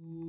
you